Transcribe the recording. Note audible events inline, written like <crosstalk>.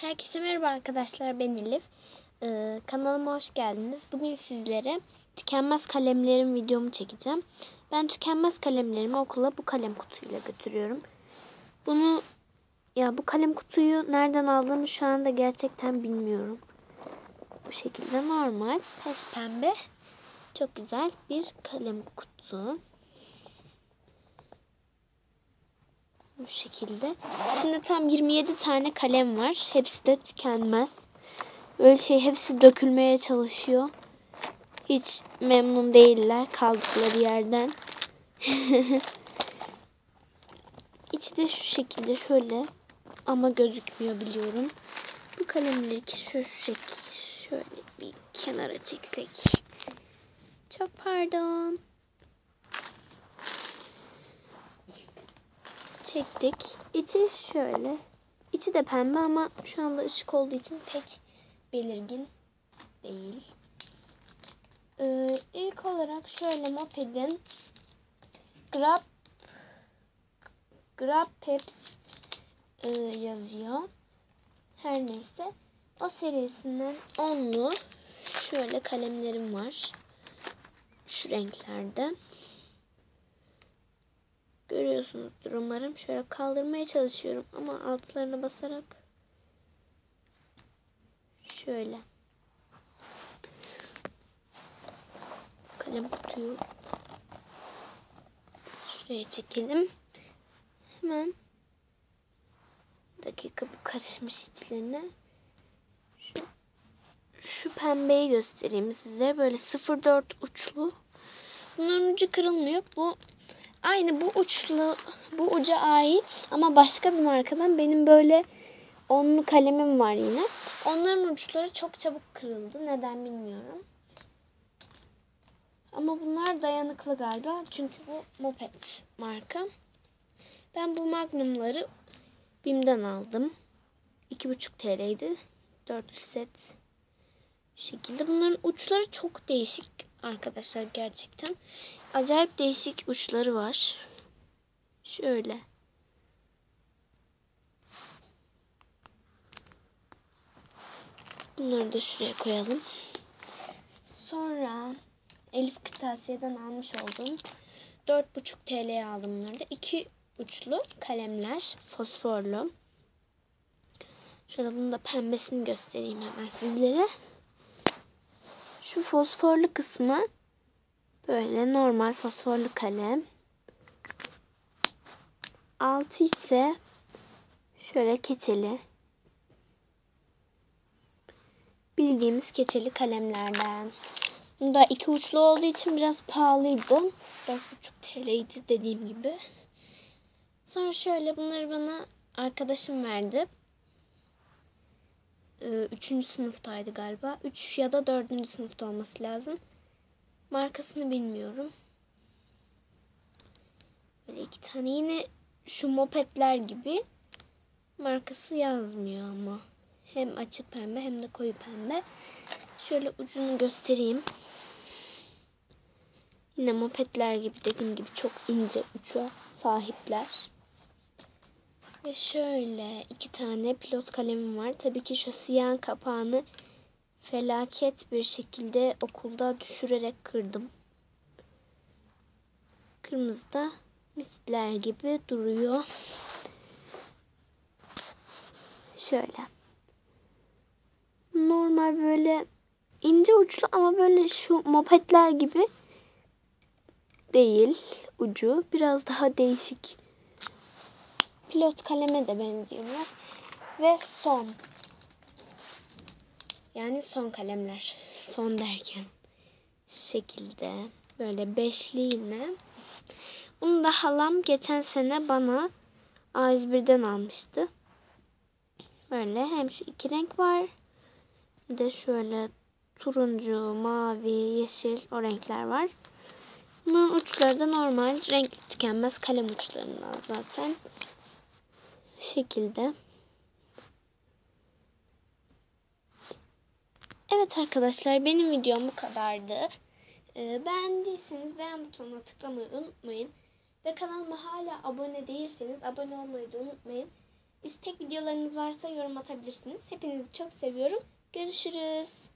Herkese merhaba arkadaşlar ben Elif. Ee, kanalıma hoş geldiniz. Bugün sizlere tükenmez kalemlerim videomu çekeceğim. Ben tükenmez kalemlerimi okula bu kalem kutuyla götürüyorum. Bunu ya bu kalem kutuyu nereden aldığımı şu anda gerçekten bilmiyorum. Bu şekilde normal pes pembe çok güzel bir kalem kutu. Bu şekilde. İçinde tam 27 tane kalem var. Hepsi de tükenmez. Böyle şey hepsi dökülmeye çalışıyor. Hiç memnun değiller kaldıkları yerden. <laughs> İçi de şu şekilde şöyle ama gözükmüyor biliyorum. Bu kalemleri ki şu, şekilde şöyle bir kenara çeksek. Çok pardon. Çektik. İçi şöyle. İçi de pembe ama şu anda ışık olduğu için pek belirgin değil. Ee, ilk olarak şöyle mopedin Grab Grab Peps e, yazıyor. Her neyse. O serisinden onlu şöyle kalemlerim var. Şu renklerde. Görüyorsunuzdur umarım. Şöyle kaldırmaya çalışıyorum ama altlarına basarak şöyle kalem kutuyu şuraya çekelim. Hemen dakika bu karışmış içlerine. Şu, şu pembeyi göstereyim size. Böyle 0.4 uçlu. Bunların ucu kırılmıyor. Bu Aynı bu uçlu, bu uca ait ama başka bir markadan benim böyle onlu kalemim var yine. Onların uçları çok çabuk kırıldı. Neden bilmiyorum. Ama bunlar dayanıklı galiba. Çünkü bu Moped marka. Ben bu Magnum'ları BİM'den aldım. 2,5 TL'ydi. Dörtlü set. Şekilde. Bunların uçları çok değişik arkadaşlar gerçekten. Acayip değişik uçları var. Şöyle. Bunları da şuraya koyalım. Sonra Elif Kırtasiye'den almış olduğum 4,5 TL'ye aldım bunları da. İki uçlu kalemler. Fosforlu. Şöyle bunun da pembesini göstereyim hemen sizlere. Şu fosforlu kısmı Böyle normal fosforlu kalem. Altı ise şöyle keçeli. Bildiğimiz keçeli kalemlerden. Bunda iki uçlu olduğu için biraz pahalıydı. 4,5 TL'ydi dediğim gibi. Sonra şöyle bunları bana arkadaşım verdi. Ee, üçüncü sınıftaydı galiba. Üç ya da dördüncü sınıfta olması lazım. Markasını bilmiyorum. Böyle iki tane yine şu mopetler gibi markası yazmıyor ama. Hem açık pembe hem de koyu pembe. Şöyle ucunu göstereyim. Yine mopetler gibi dediğim gibi çok ince uça sahipler. Ve şöyle iki tane pilot kalemim var. Tabii ki şu siyah kapağını felaket bir şekilde okulda düşürerek kırdım. Kırmızı da misler gibi duruyor. Şöyle. Normal böyle ince uçlu ama böyle şu mopetler gibi değil ucu. Biraz daha değişik. Pilot kaleme de benziyorlar. Ve son yani son kalemler. Son derken şekilde böyle beşli yine. Bunu da halam geçen sene bana A101'den almıştı. Böyle hem şu iki renk var. Bir de şöyle turuncu, mavi, yeşil o renkler var. Bunun uçları da normal renkli tükenmez kalem uçlarından zaten. Şekilde. Evet arkadaşlar benim videom bu kadardı. Ee, beğendiyseniz beğen butonuna tıklamayı unutmayın. Ve kanalıma hala abone değilseniz abone olmayı da unutmayın. İstek videolarınız varsa yorum atabilirsiniz. Hepinizi çok seviyorum. Görüşürüz.